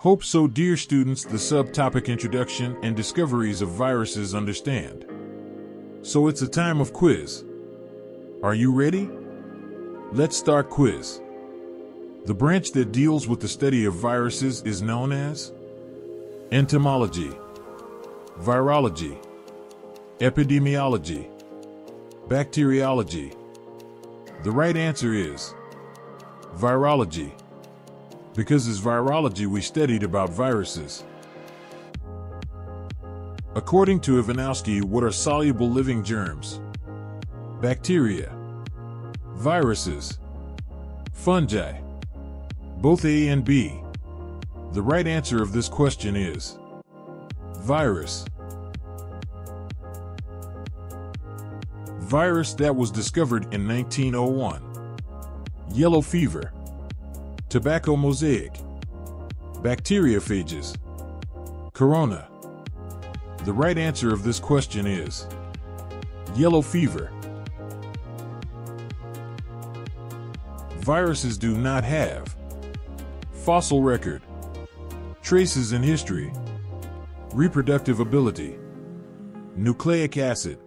Hope so, dear students, the subtopic introduction and discoveries of viruses understand. So it's a time of quiz. Are you ready? Let's start quiz. The branch that deals with the study of viruses is known as entomology, virology, epidemiology, bacteriology. The right answer is virology because it's virology we studied about viruses. According to Ivanowski, what are soluble living germs? Bacteria, viruses, fungi, both A and B. The right answer of this question is virus. Virus that was discovered in 1901. Yellow fever tobacco mosaic, bacteriophages, corona. The right answer of this question is yellow fever. Viruses do not have fossil record, traces in history, reproductive ability, nucleic acid,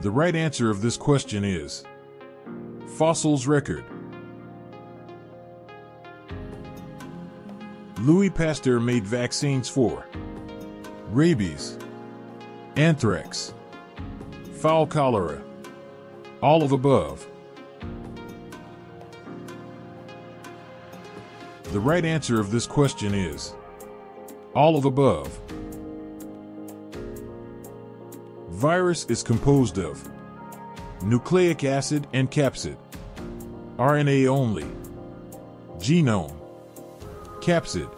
The right answer of this question is Fossils Record. Louis Pasteur made vaccines for rabies, anthrax, fowl cholera, all of above. The right answer of this question is all of above. Virus is composed of nucleic acid and capsid, RNA only, genome, capsid.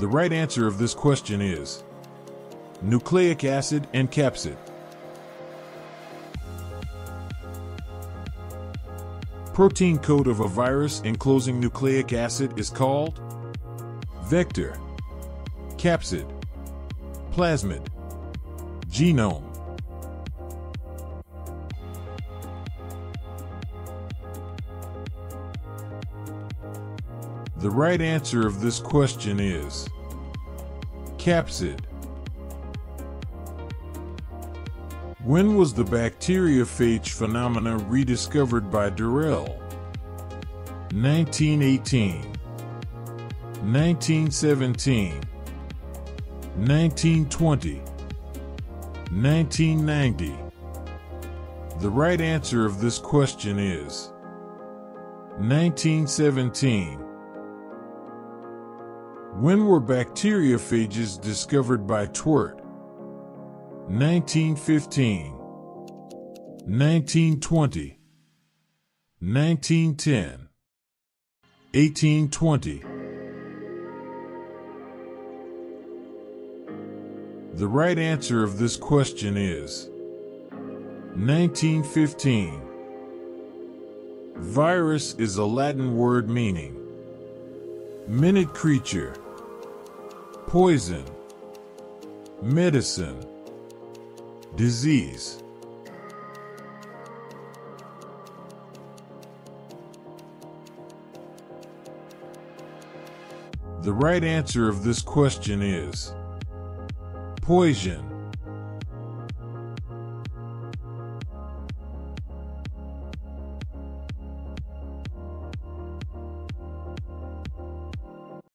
The right answer of this question is nucleic acid and capsid. Protein code of a virus enclosing nucleic acid is called vector, capsid, plasmid, genome. The right answer of this question is capsid. When was the bacteriophage phenomena rediscovered by d'Herelle? 1918, 1917, 1920, 1990. The right answer of this question is 1917. When were bacteriophages discovered by Twort? 1915, 1920, 1910, 1820. The right answer of this question is 1915. Virus is a Latin word meaning minute creature, poison, medicine, Disease. The right answer of this question is poison.